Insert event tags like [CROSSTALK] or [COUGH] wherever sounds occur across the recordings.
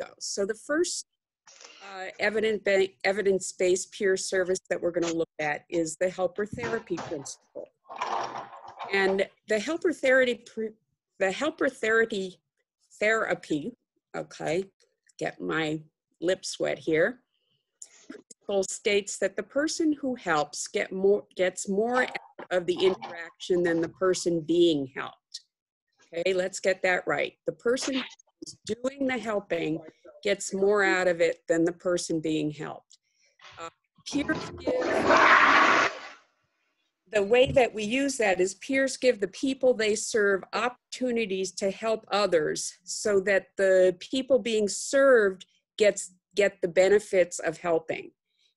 go. So the first uh, evidence evidence-based peer service that we're going to look at is the helper therapy principle. And the helper therapy, the helper therapy therapy, okay, get my lips wet here, principle states that the person who helps get more gets more out of the interaction than the person being helped. Okay, let's get that right. The person doing the helping gets more out of it than the person being helped. Uh, peers give, the way that we use that is peers give the people they serve opportunities to help others so that the people being served gets get the benefits of helping.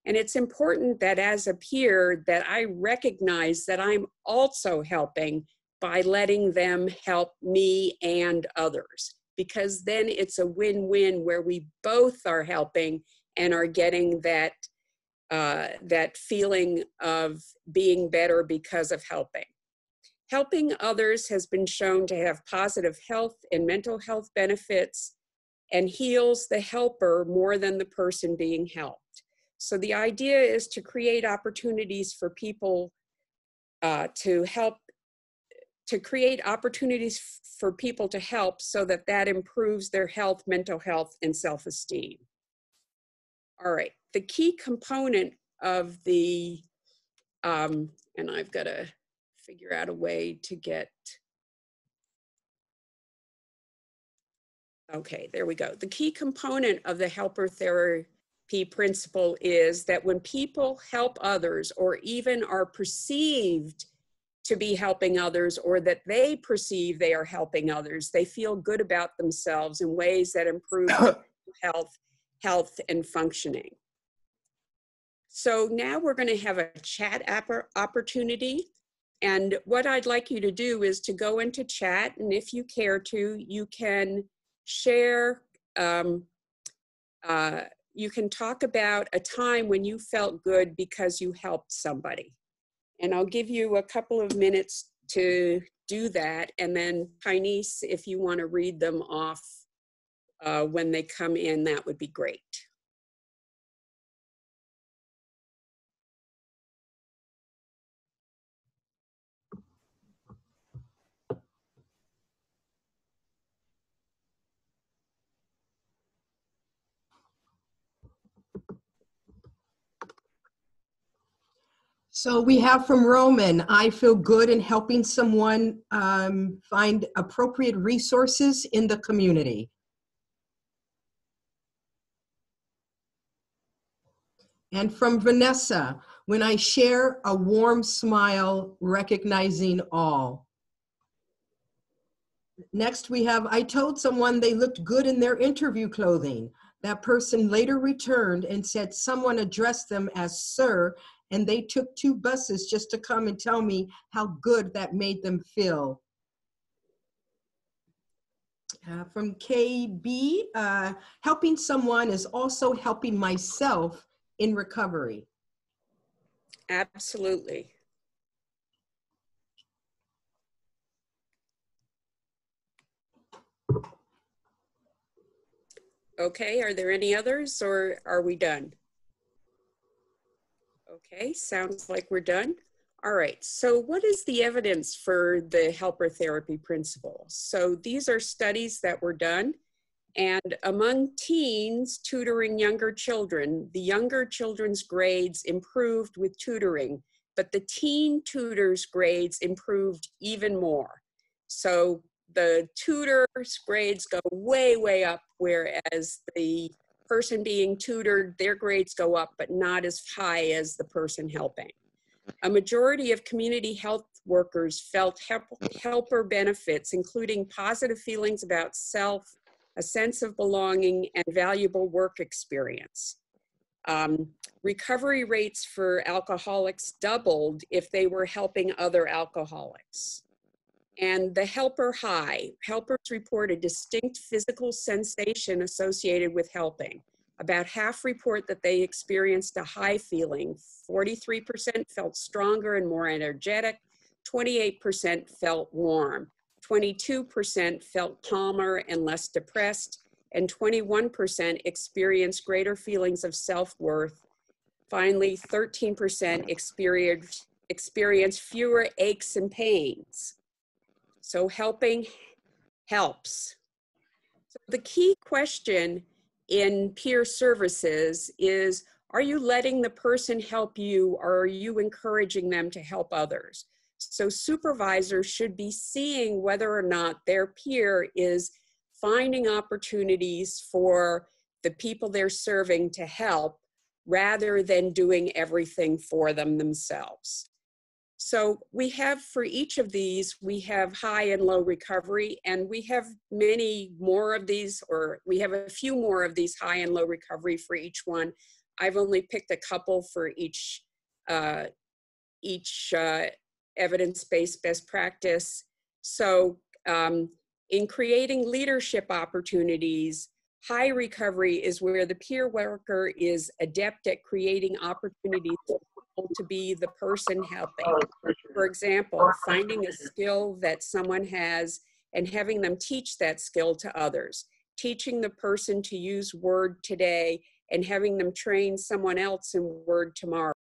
And it's important that as a peer that I recognize that I'm also helping by letting them help me and others because then it's a win-win where we both are helping and are getting that uh, that feeling of being better because of helping. Helping others has been shown to have positive health and mental health benefits and heals the helper more than the person being helped. So the idea is to create opportunities for people uh, to help, to create opportunities for people to help so that that improves their health, mental health, and self-esteem. All right, the key component of the, um, and I've got to figure out a way to get, okay, there we go. The key component of the helper therapy principle is that when people help others or even are perceived to be helping others or that they perceive they are helping others, they feel good about themselves in ways that improve [COUGHS] health, health and functioning. So now we're going to have a chat opportunity. And what I'd like you to do is to go into chat, and if you care to, you can share um, uh, you can talk about a time when you felt good because you helped somebody. And I'll give you a couple of minutes to do that. And then Pinese, if you want to read them off uh, when they come in, that would be great. So we have from Roman, I feel good in helping someone um, find appropriate resources in the community. And from Vanessa, when I share a warm smile, recognizing all. Next, we have I told someone they looked good in their interview clothing. That person later returned and said someone addressed them as sir and they took two buses just to come and tell me how good that made them feel. Uh, from KB, uh, helping someone is also helping myself in recovery. Absolutely. Okay, are there any others or are we done? Okay, sounds like we're done. All right, so what is the evidence for the helper therapy principle? So these are studies that were done and among teens tutoring younger children, the younger children's grades improved with tutoring, but the teen tutors' grades improved even more. So the tutor's grades go way, way up, whereas the person being tutored, their grades go up, but not as high as the person helping. A majority of community health workers felt help, helper benefits, including positive feelings about self, a sense of belonging, and valuable work experience. Um, recovery rates for alcoholics doubled if they were helping other alcoholics and the helper high. Helpers report a distinct physical sensation associated with helping. About half report that they experienced a high feeling. 43% felt stronger and more energetic. 28% felt warm. 22% felt calmer and less depressed. and 21% experienced greater feelings of self-worth. Finally, 13% experienced, experienced fewer aches and pains. So helping helps. So the key question in peer services is, are you letting the person help you or are you encouraging them to help others? So supervisors should be seeing whether or not their peer is finding opportunities for the people they're serving to help rather than doing everything for them themselves. So we have for each of these, we have high and low recovery, and we have many more of these, or we have a few more of these high and low recovery for each one. I've only picked a couple for each uh, each uh, evidence-based best practice. So um, in creating leadership opportunities, high recovery is where the peer worker is adept at creating opportunities to be the person helping. Oh, for example, finding a skill that someone has and having them teach that skill to others. Teaching the person to use Word today and having them train someone else in Word tomorrow.